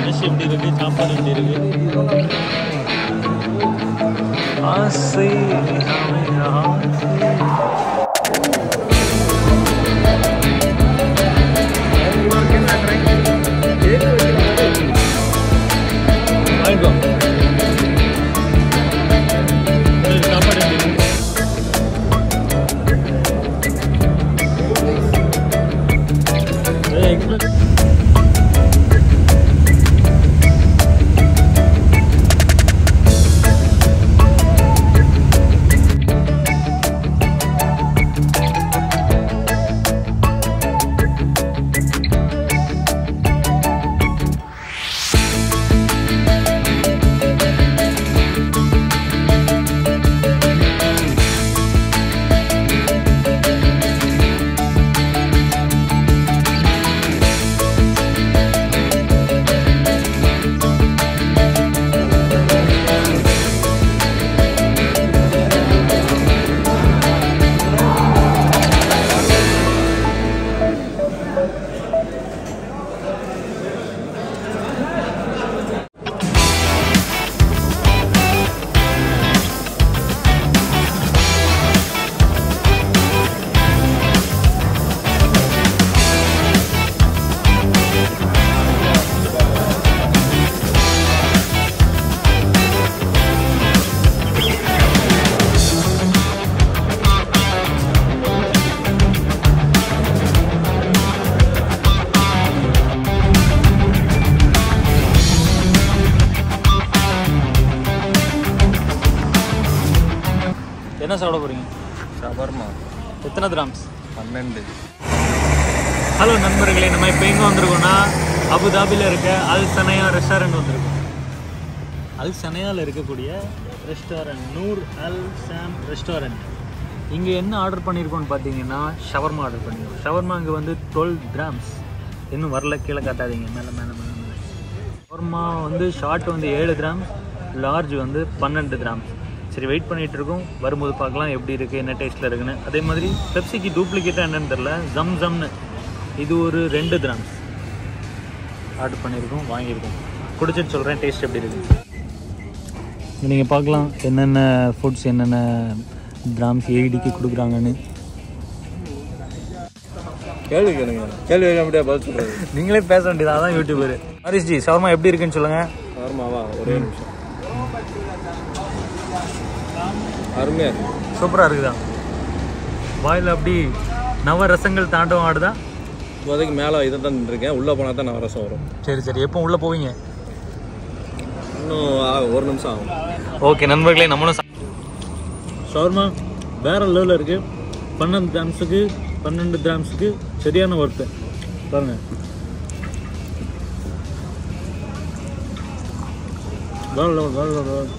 Dish எப்படி இருக்கு சாப்பாடு எப்படி இருக்கு ஆசை என்ன சாப்பிட போறீங்க? ஷவர்மா எத்தனை கிராம்ஸ் பன்னெண்டு. ஹலோ நண்பர்களே நம்ம இப்போ எங்கே வந்திருக்கோம்னா அபுதாபியில் இருக்க அல் சனையா ரெஸ்டாரண்ட் வந்திருக்கோம். அல் சனையாவில் இருக்கக்கூடிய restaurant Noor Al Sham restaurant இங்கே என்ன ஆர்டர் பண்ணியிருக்கோம்னு பார்த்தீங்கன்னா ஷவர்மா ஆர்டர் பண்ணியிருக்கோம் ஷவர்மா இங்கே வந்து டுவெல் கிராம்ஸ் இன்னும் வரல கீழே காட்டாதீங்க. மேலே மேலே மேலே மேலே. ஷவர்மா வந்து ஷார்ட் வந்து ஏழு கிராம் லார்ஜ் வந்து பன்னெண்டு கிராம் சரி வெயிட் பண்ணிட்டு இருக்கோம் வரும்போது பார்க்கலாம் எப்படி இருக்குது என்ன டேஸ்ட்டில் இருக்குன்னு. அதே மாதிரி பெப்சிக்கு டூப்ளிகேட்டாக என்னன்னு தெரில ஜம் ஜம்னு இது ஒரு ரெண்டு கிராம்ஸ் ஆர்டர் பண்ணியிருக்கோம் வாங்கியிருக்கோம். குடிச்சிட்டு சொல்கிறேன் டேஸ்ட் எப்படி இருக்குது நீங்கள் பார்க்கலாம் என்னென்ன ஃபுட்ஸ் என்னென்ன கிராம்ஸ் ஏடிக்கு கொடுக்குறாங்கன்னு. கேள்வி கேளுங்க. கேள்வி கேட்க முடியாது பதில் நீங்களே பேச வேண்டியது அதான் யூடியூபர் ஹரிஷ்ஜி ஷவர்மா எப்படி இருக்குன்னு சொல்லுங்கள் ஷவர்மாவா ஒரே நிமிஷம். அருமையா இருக்கு சூப்பராக இருக்குதா? வாயில் அப்படி நவ ரசங்கள் தாண்டவம் ஆடுதா? இப்போதைக்கு மேலே இதை தான் நின்றுருக்கேன். உள்ளே போனால் தான் நவரசம் வரும். சரி சரி. எப்போ உள்ளே போவீங்க? இன்னும் ஒரு நிமிஷம் ஆகும். ஓகே நண்பர்களே நம்மளும் ஷவர்மா வேற லெவலில் இருக்கு. பன்னெண்டு கிராம்ஸுக்கு பன்னெண்டு கிராம்ஸுக்கு சரியான ஒர்த்து பாருங்க. வேற லெவல் வேற லெவல்